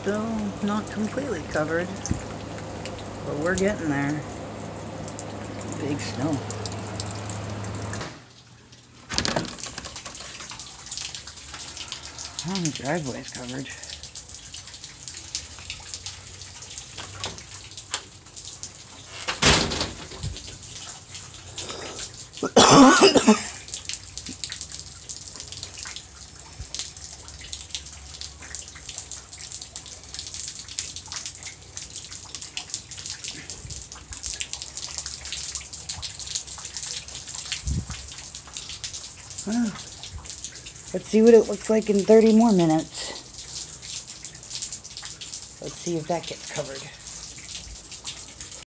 still not completely covered, but we're getting there. Big snow. Oh, the driveway's covered. Well, let's see what it looks like in 30 more minutes. Let's see if that gets covered.